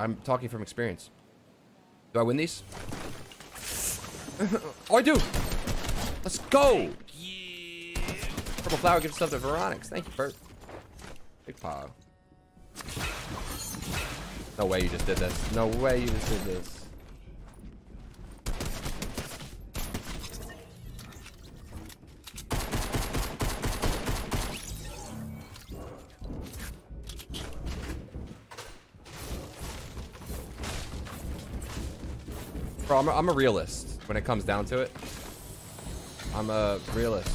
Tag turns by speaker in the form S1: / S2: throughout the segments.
S1: I'm talking from experience. Do I win these? oh, I do. Let's go. Purple flower gives stuff to Veronix. Thank you, Bert. Big paw. No way you just did this. No way you just did this. Bro, I'm a, I'm a realist when it comes down to it. I'm a realist.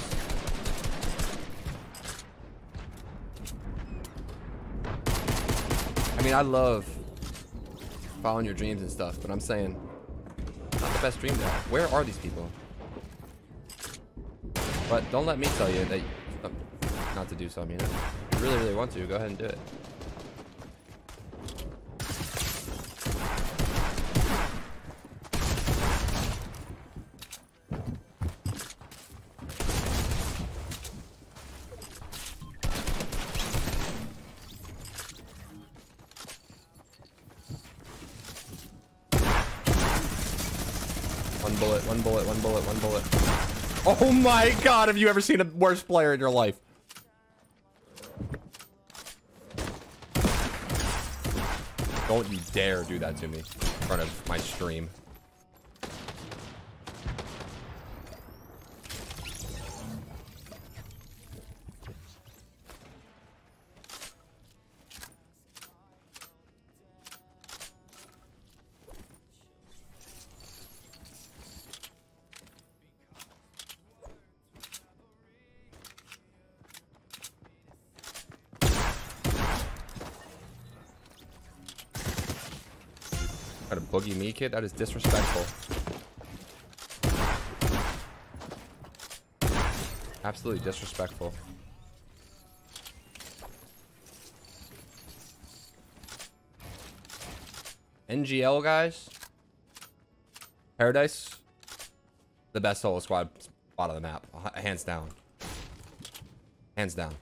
S1: I mean, I love following your dreams and stuff, but I'm saying, not the best dream now. Where are these people? But don't let me tell you that uh, not to do something. You know? If you really, really want to, go ahead and do it. One bullet, one bullet, one bullet, one bullet. Oh my god, have you ever seen a worse player in your life? Don't you dare do that to me in front of my stream. Boogie me, kid? That is disrespectful. Absolutely disrespectful. NGL guys. Paradise. The best solo squad spot on the map. Hands down. Hands down.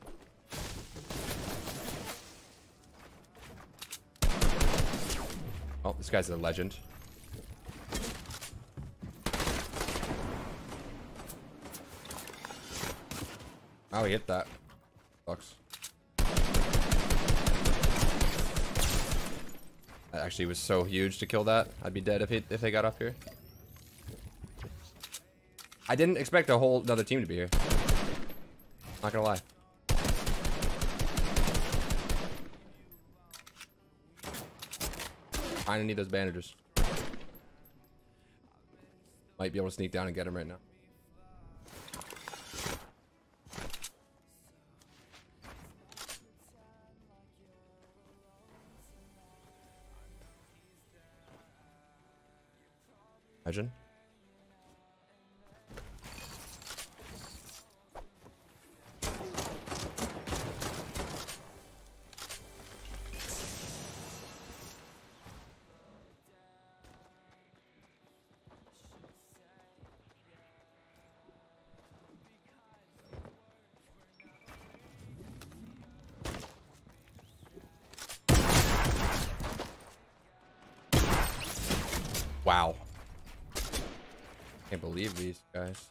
S1: Oh, this guy's a legend. Oh, he hit that. Sucks. That actually was so huge to kill that. I'd be dead if he, if they got up here. I didn't expect a whole another team to be here. Not gonna lie. I need those bandages. Might be able to sneak down and get him right now. Imagine. Wow. Can't believe these guys.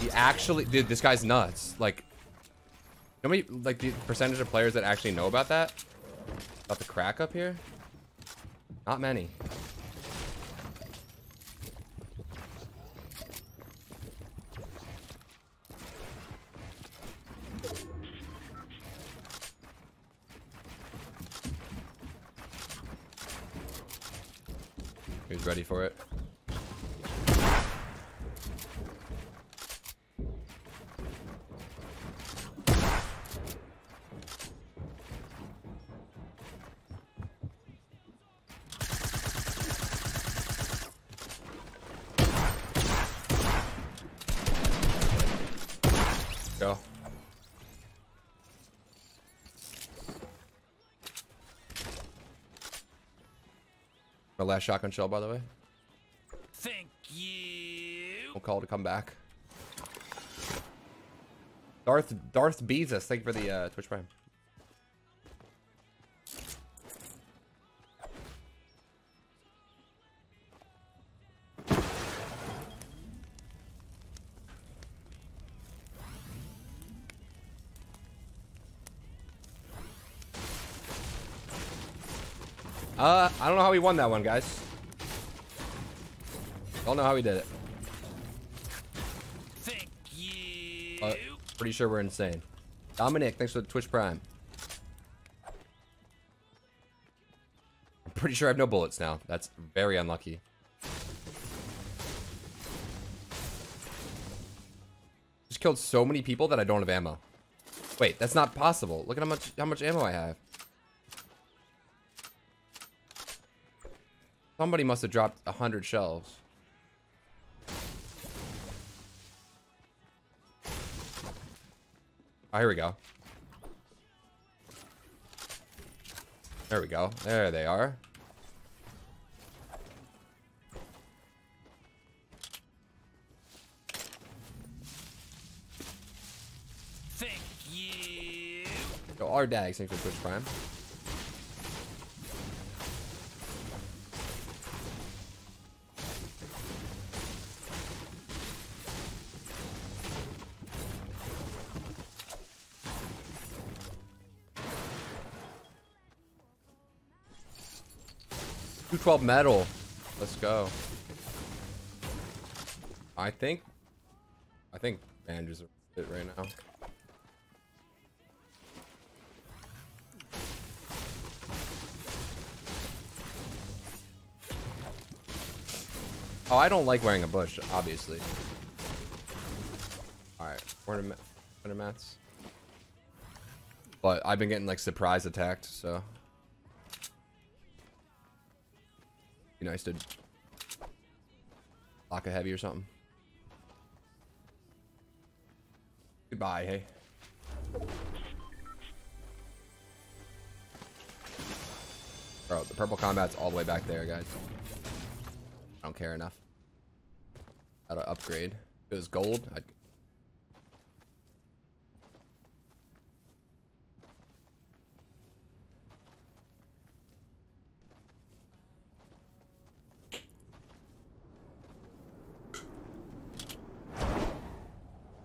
S1: He actually, dude, this guy's nuts. Like, how many, like, the percentage of players that actually know about that? About the crack up here? Not many. He's ready for it. Last shotgun shell, by the way.
S2: Thank you.
S1: We'll call to come back. Darth Darth Beezus, thank you for the uh, Twitch Prime. Uh, I don't know how he won that one, guys. Don't know how he did it.
S2: Thank you.
S1: Uh, pretty sure we're insane. Dominic, thanks for the Twitch Prime. I'm pretty sure I have no bullets now. That's very unlucky. Just killed so many people that I don't have ammo. Wait, that's not possible. Look at how much how much ammo I have. Somebody must have dropped a hundred shells. Oh, here we go. There we go. There they are.
S2: Thank you.
S1: Yo, our dags, thanks for Twitch Prime. Two twelve metal. Let's go. I think. I think managers are it right now. Oh, I don't like wearing a bush, obviously. Alright, corner mats. But I've been getting like surprise attacked, so. Be nice to lock a heavy or something. Goodbye, hey. Bro, the purple combat's all the way back there, guys. I don't care enough. How to upgrade. If it was gold, I'd...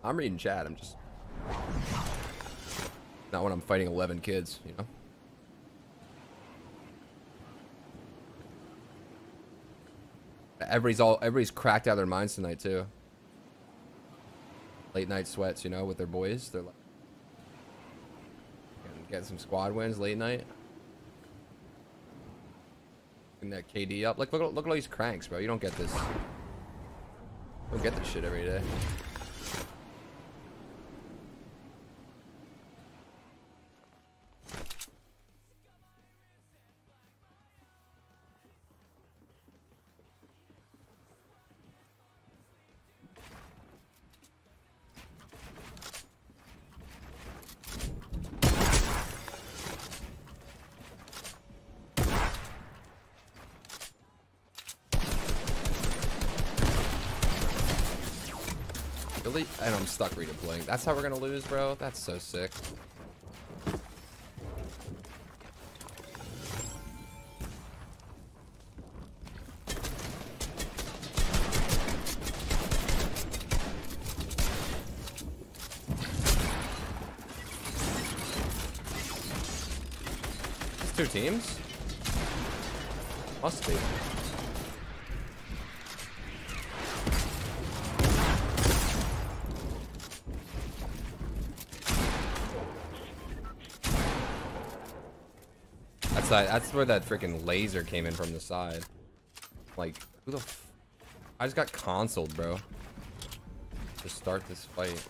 S1: I'm reading chat, I'm just... Not when I'm fighting 11 kids, you know? Everybody's all everybody's cracked out of their minds tonight too. Late night sweats, you know, with their boys. They're like getting some squad wins late night. Getting that KD up. Like look look at all these cranks, bro. You don't get this. You don't get this shit every day. And I'm stuck redeploying. That's how we're gonna lose, bro? That's so sick. Two teams? Must be. That's. That's where that freaking laser came in from the side. Like, who the? F I just got consoled, bro. To start this fight.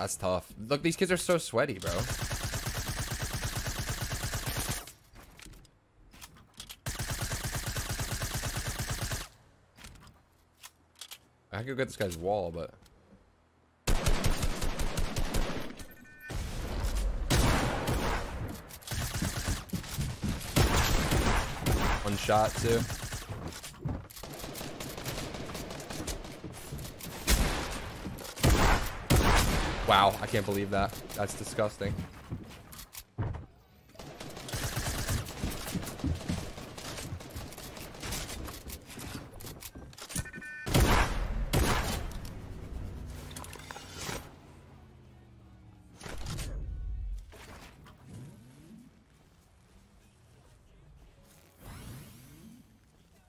S1: That's tough. Look, these kids are so sweaty, bro. I could get this guy's wall, but... One shot, too. Wow, I can't believe that. That's disgusting.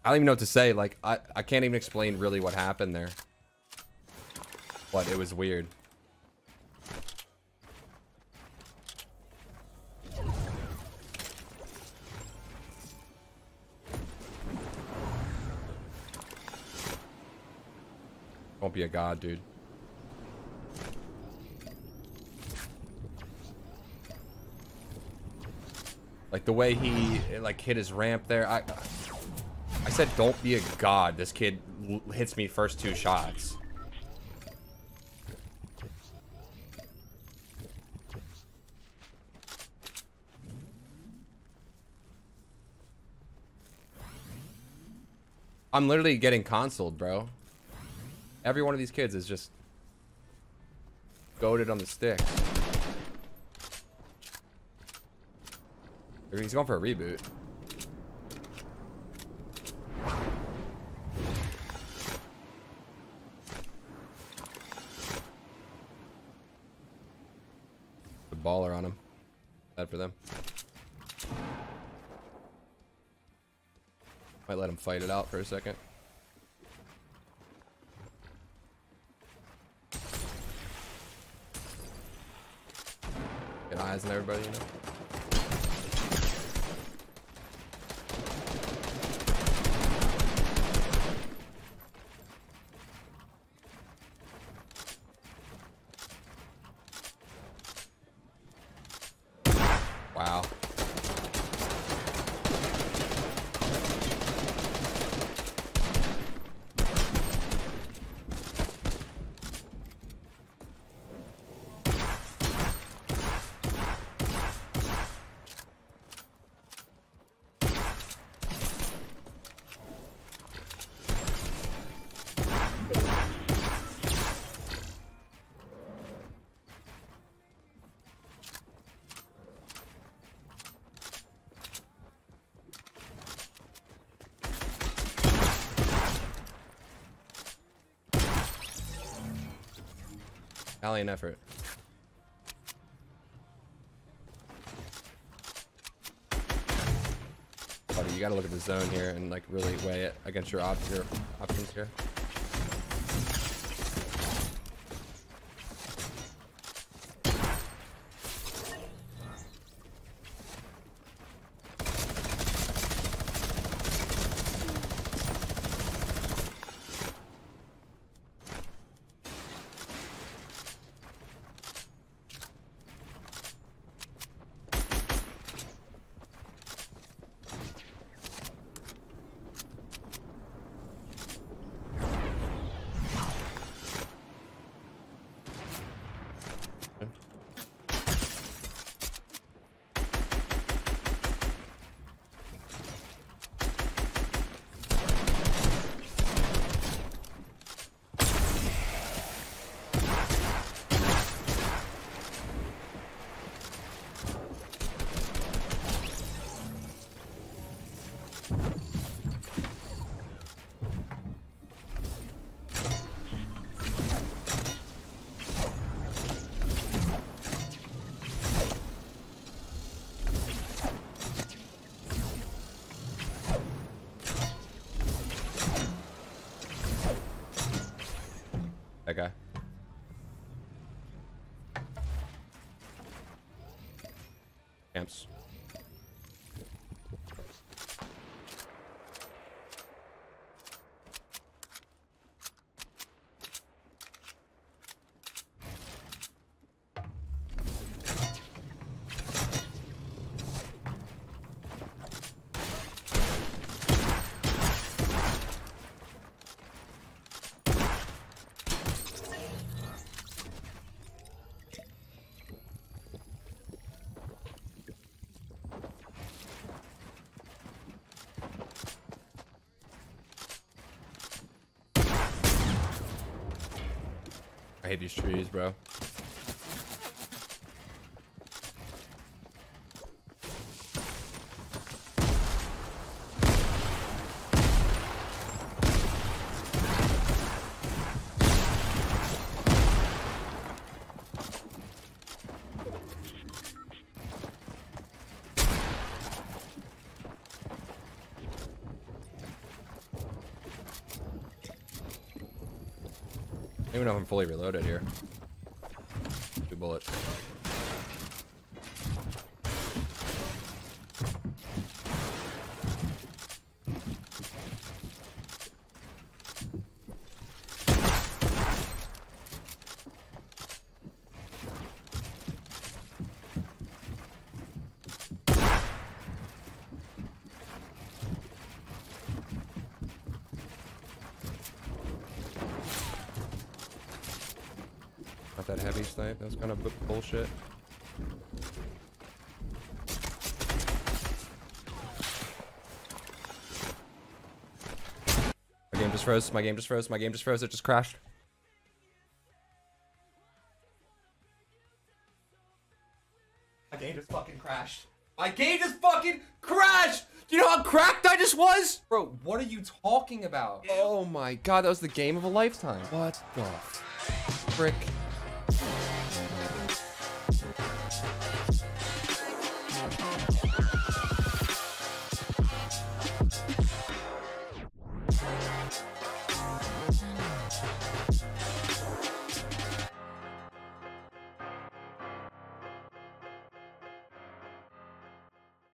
S1: I don't even know what to say. Like, I, I can't even explain really what happened there. But it was weird. Be a god, dude. Like the way he like hit his ramp there. I I said don't be a god. This kid hits me first two shots. I'm literally getting consoled, bro. Every one of these kids is just goaded on the stick. He's going for a reboot. The baller on him. Bad for them. Might let him fight it out for a second. On everybody, you know? Wow. Valiant effort. Buddy, you gotta look at the zone here and like really weigh it against your, op your options here. That guy. Camps. Hate these trees, bro. Even know if I'm fully reloaded here. Two bullets. That heavy snipe. That was kind of bu- bullshit. My game just froze. My game just froze. My game just froze. It just crashed. My game just fucking crashed. My game just fucking crashed. You know how cracked I just was? Bro, what are you talking about? Oh my god, that was the game of a lifetime. What the frick